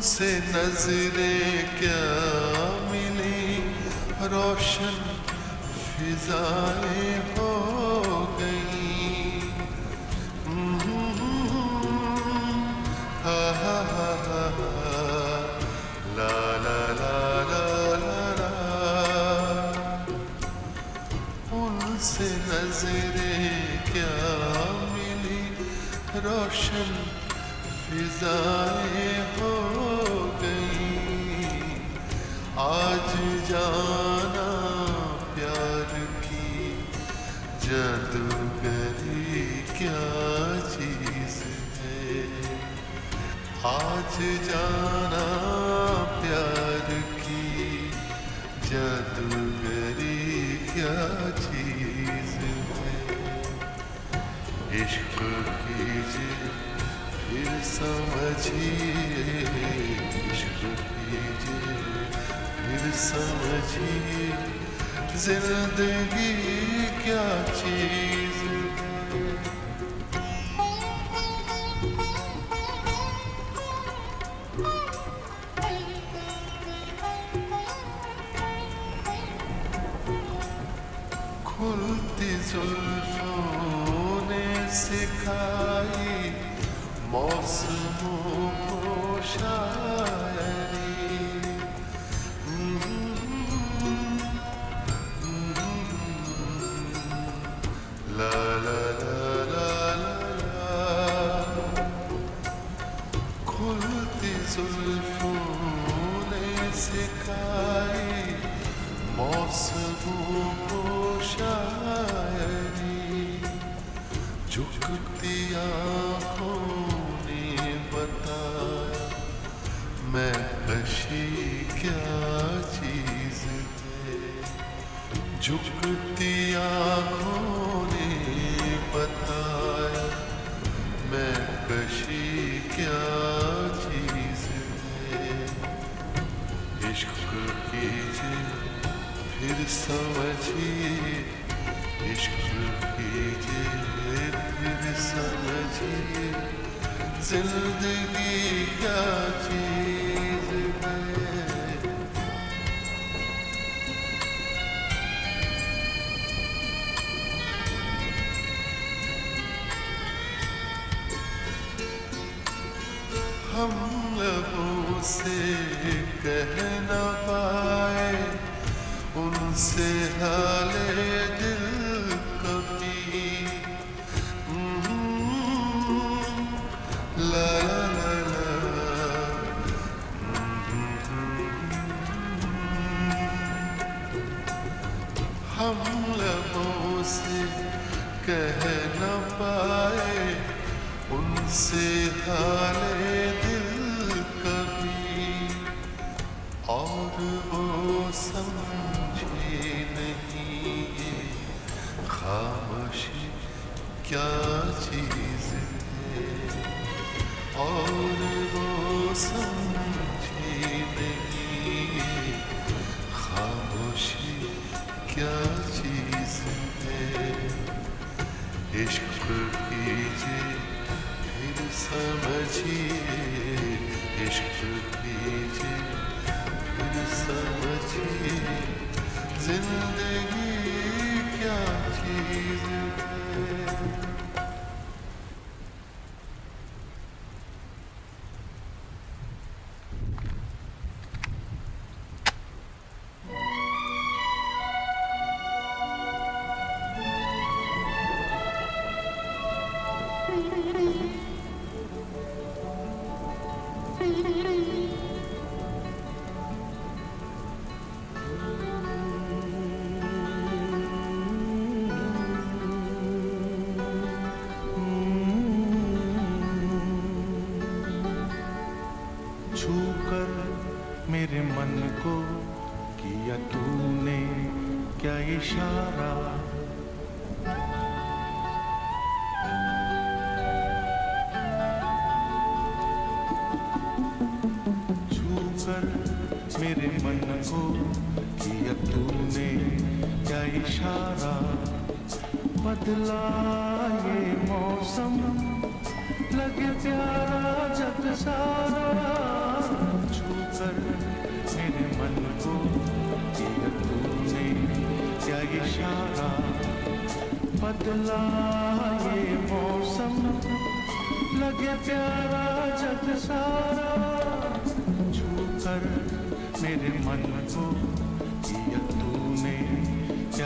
से नजरे क्या शायरी, झुकती आँखों ने बताया, मैं बशी क्या चीज़ है? झुकती आँखों ने मैं कशी क्या चीज़ है? इश्क की bir sameti Eşk rühidir bir sameti Zindegi katil ben gerçeğisinde Eşk kırkıcı bir samacı Eşk kırkıcı bir samacı Zindelik gerçeğisinde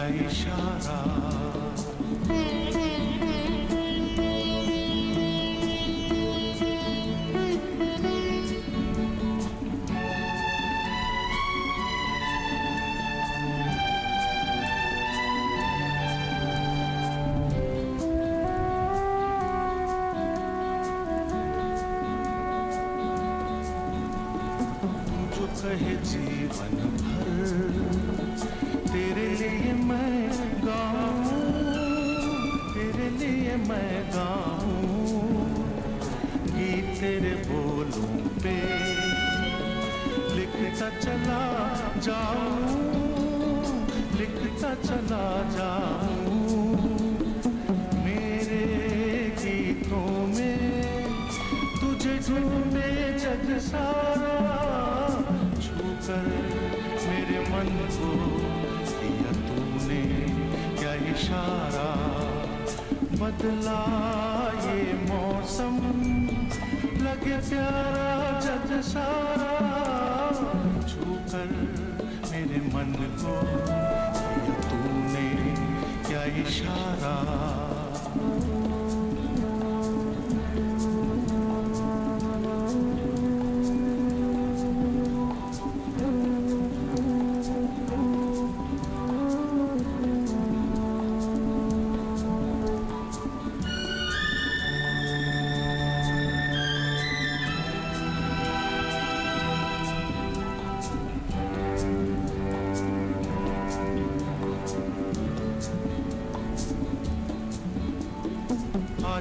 इशारा।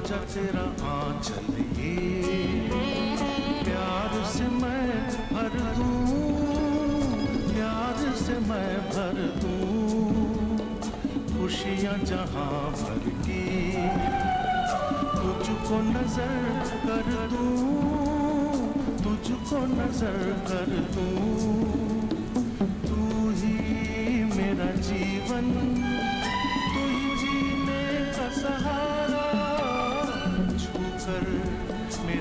आजा तेरा आंचल ये प्यार से मैं भर दूँ, प्यार से मैं भर दूँ। खुशियाँ जहाँ भर की, तुझको नज़र कर दूँ, तुझको नज़र कर दूँ। तू ही मेरा जीवन, तू ही जीने का सहारा।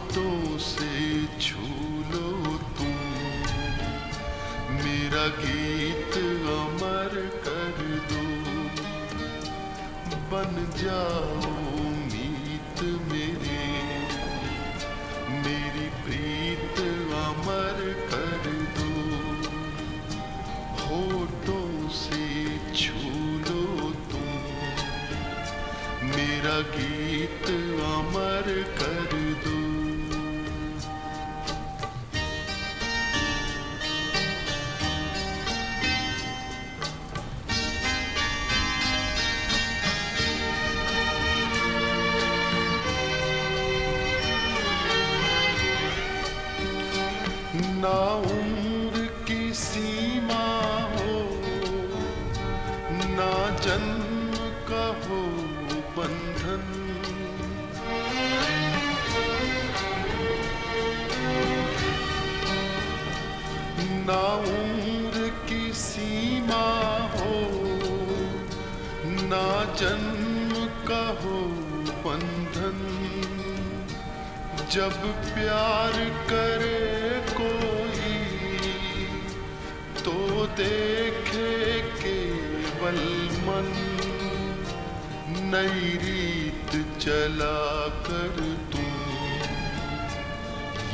हाथों से छू लो तू मेरा गीत अमर कर दो। बन जाओ मीत मेरे। मेरी प्रीत अमर कर दो। होठों से छू लो तुम। मेरा गीत जब प्यार करे कोई तो देखे केवल मन। नई रीत चला कर तू,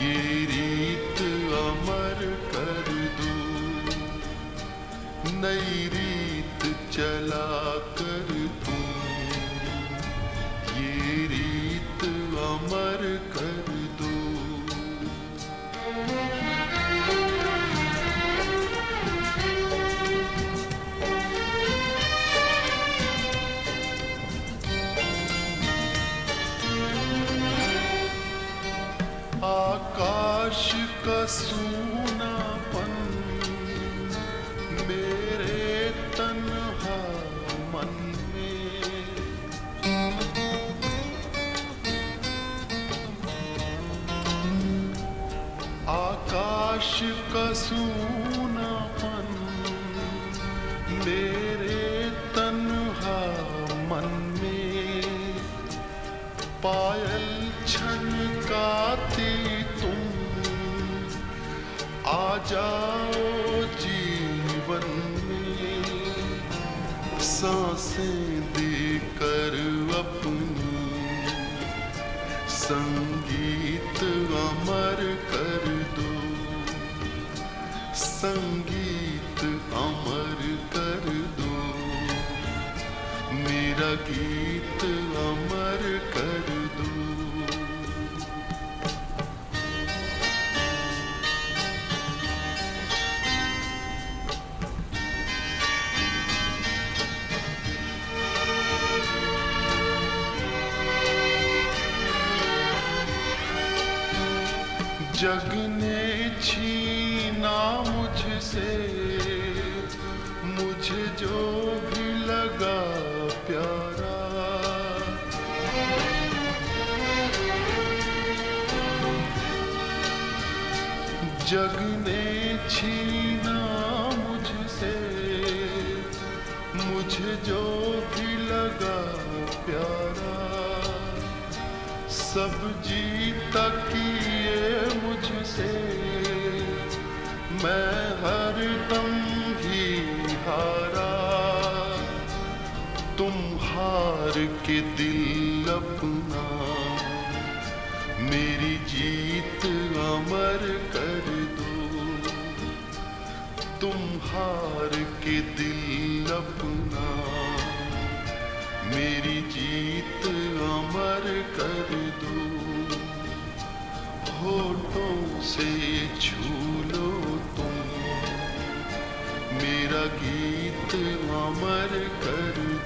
ये रीत अमर कर दू। नई रीत चला कर तू, ये रीत अमर कर जग ने छीना मुझसे। मुझे जो भी लगा प्यारा। सब जीता किए मुझसे। मैं हर दम ही हारा। तुम हार के दिल हार के दिल अपना। मेरी जीत अमर कर दो। होठों से छू लो तुम। मेरा गीत अमर कर दो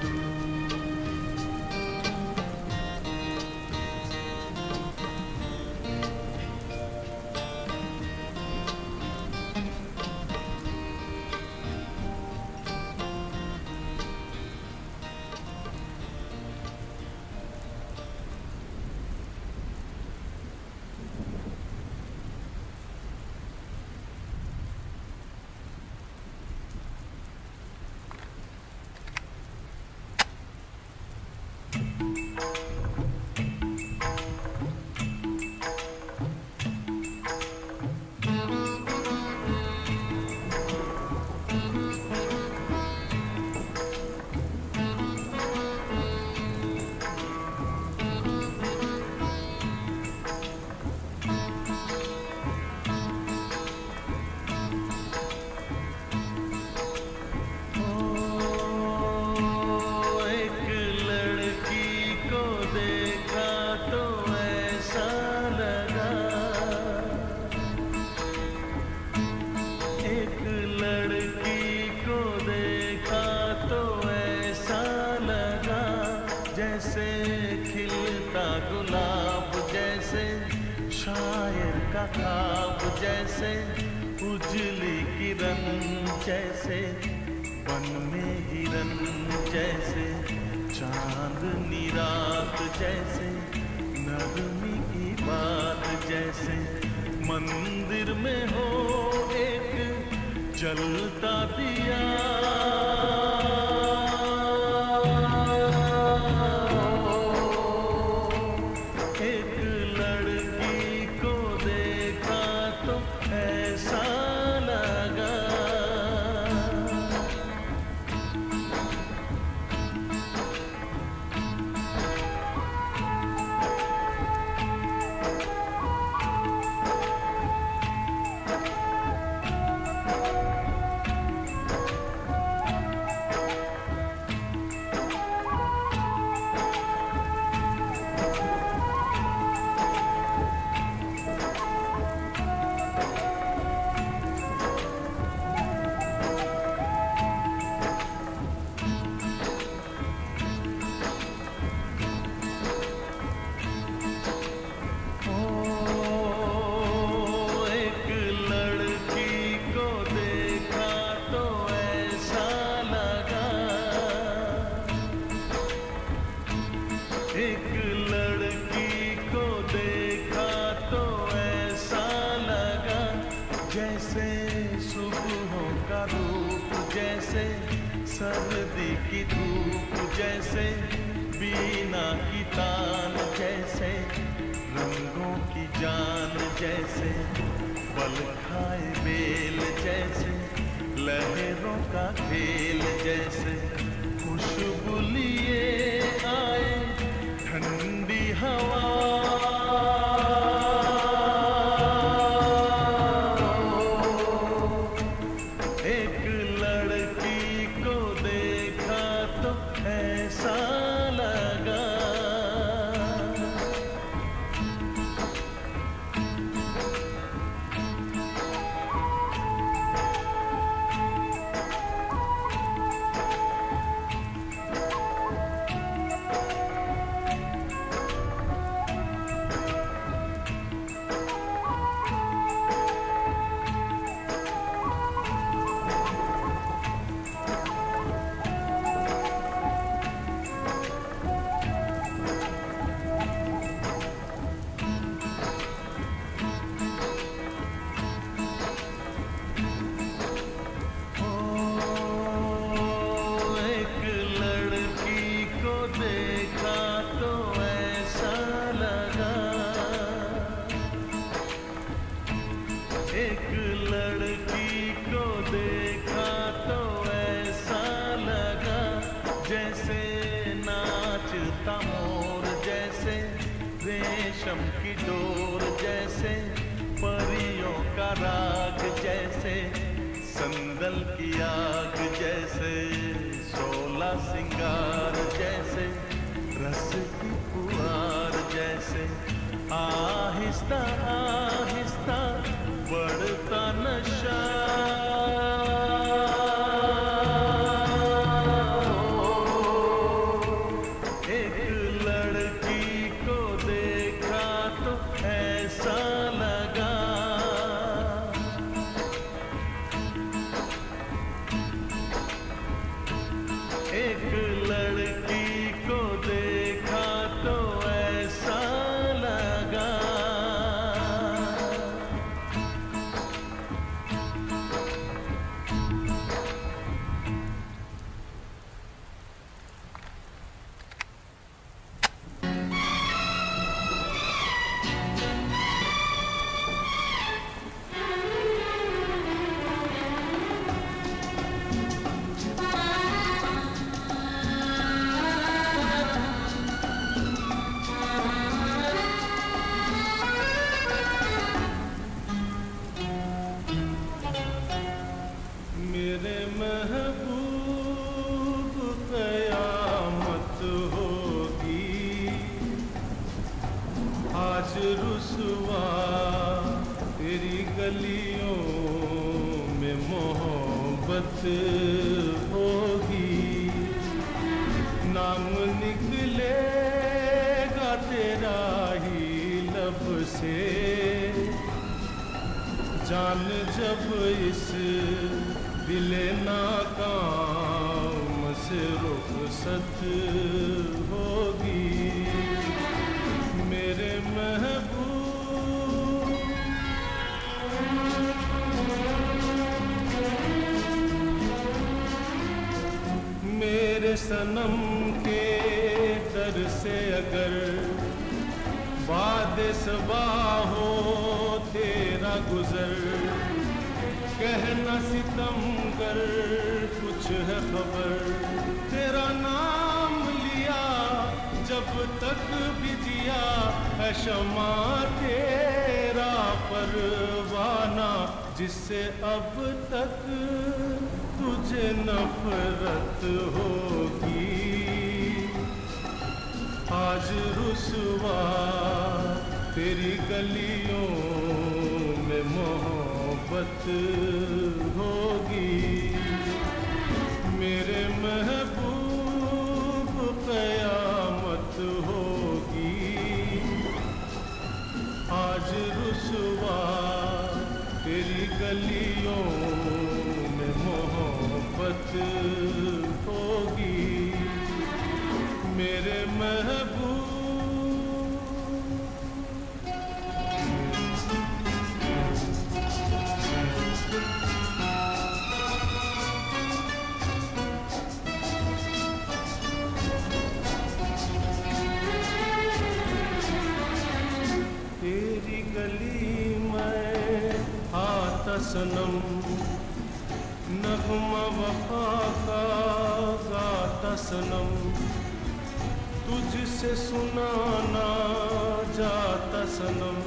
सनम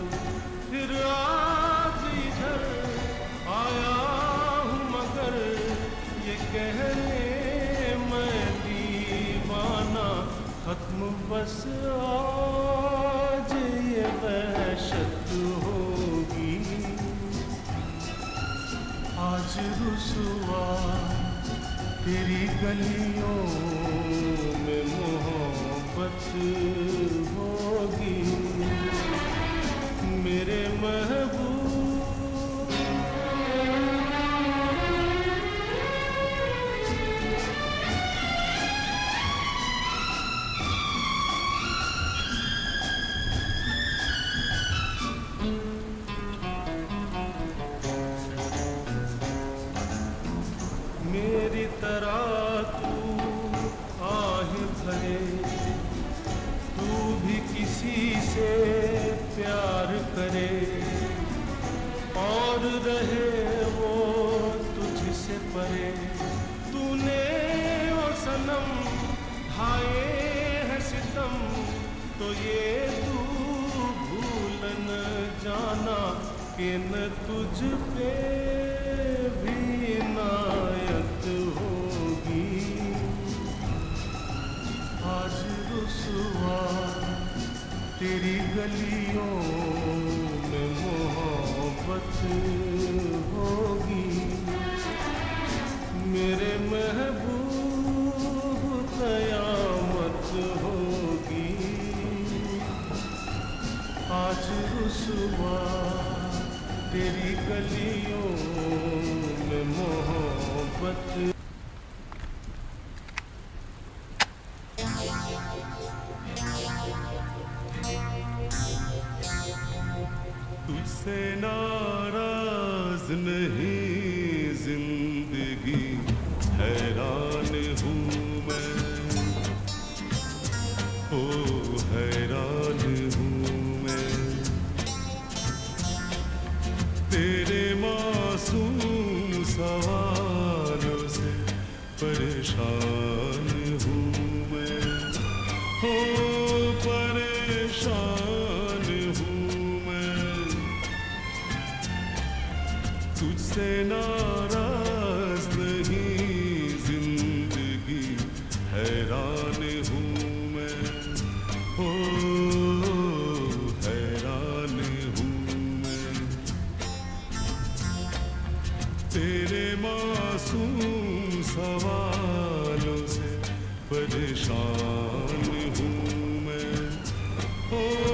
फिर आज इधर आया हूँ मगर ये कहने मैं दीवाना खत्म। बस आज ये वहशत होगी। आज रुसुआ तेरी गलियों में मोहब्बत। ये तू भूल न जाना कि न तुझ पे भी नायत होगी। आज रुसवा तेरी गलियों में मोहब्बत होगी। खुशबा तेरी गलियों में मोहब्बत तेरे मासूम सवालों से परेशान हूँ मैं। ओ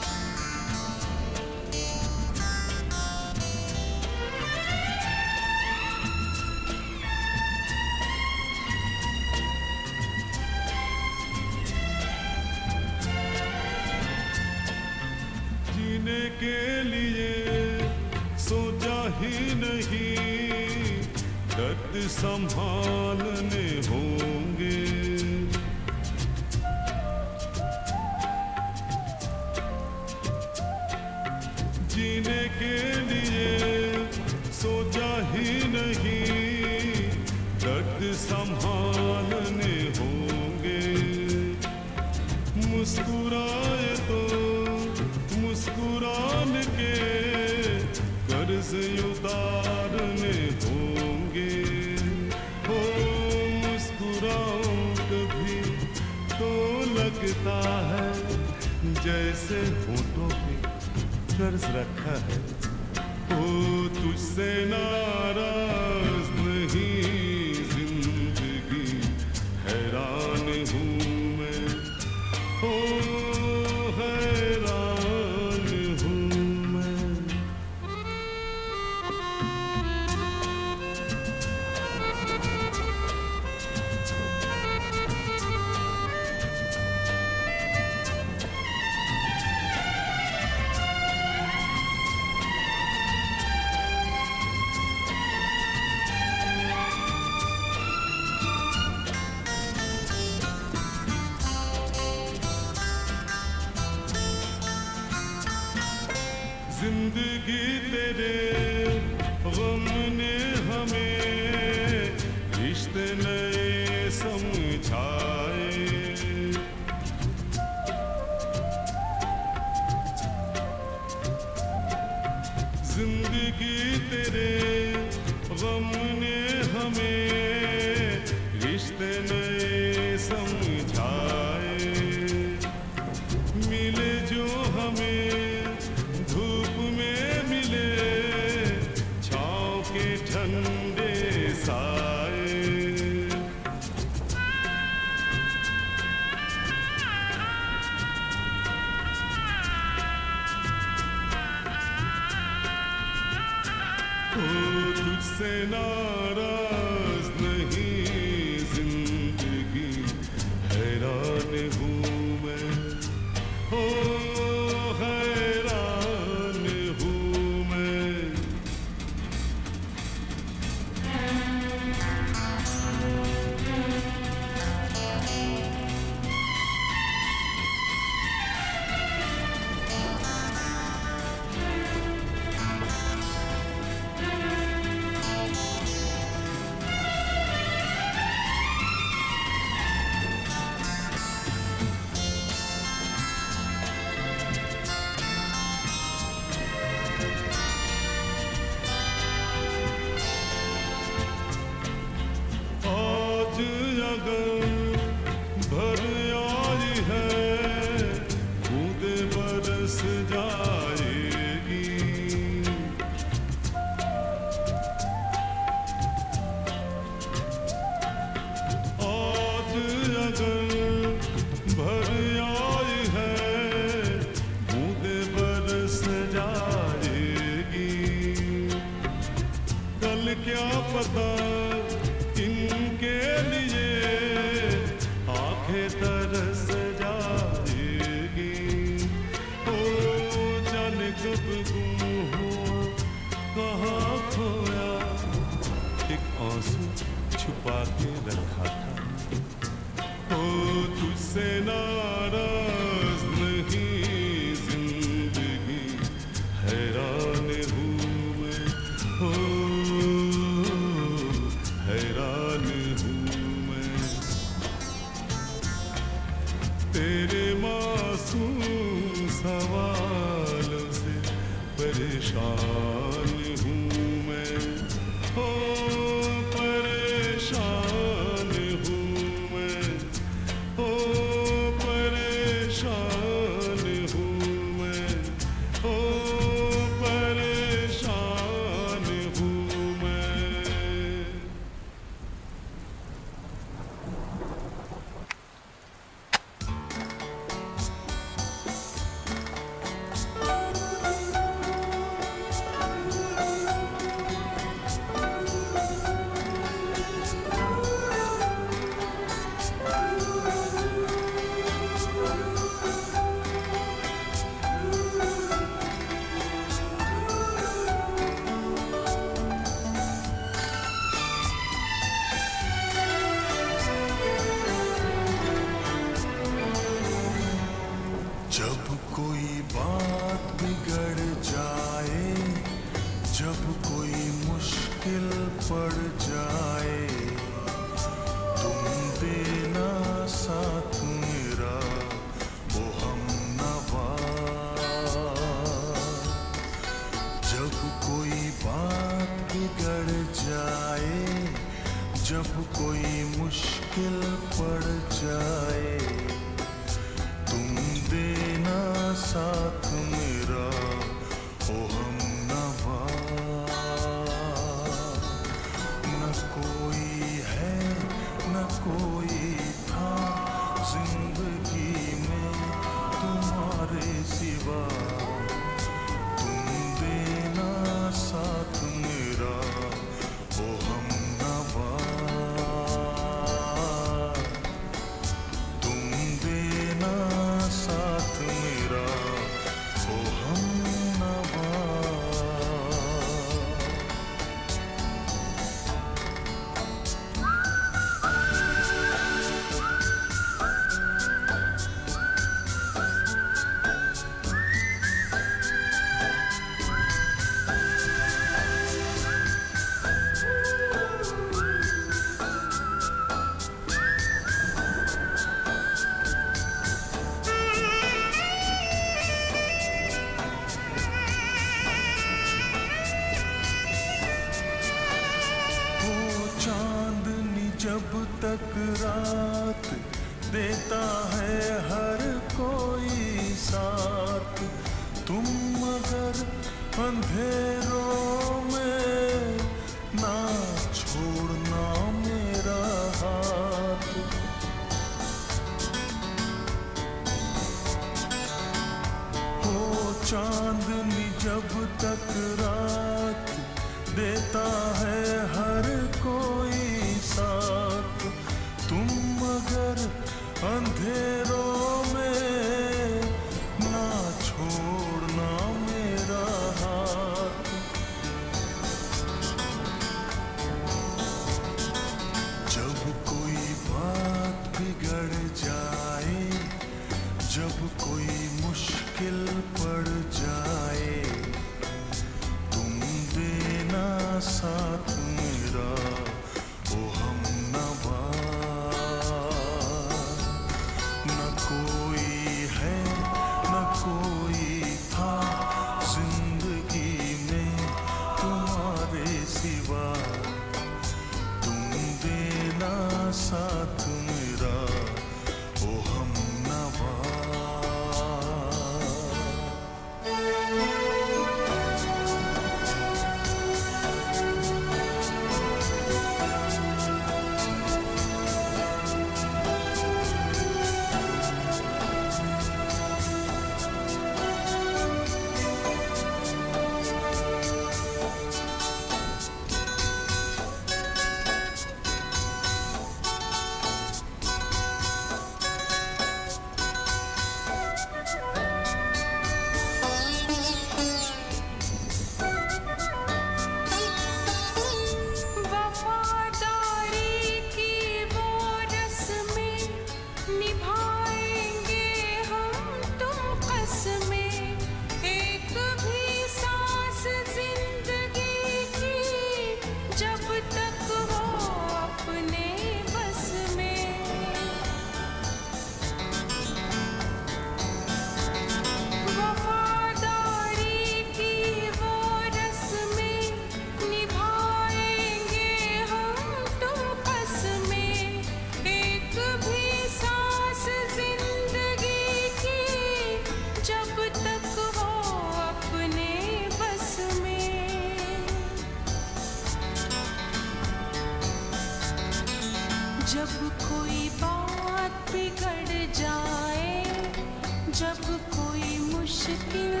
कोई मुश्किल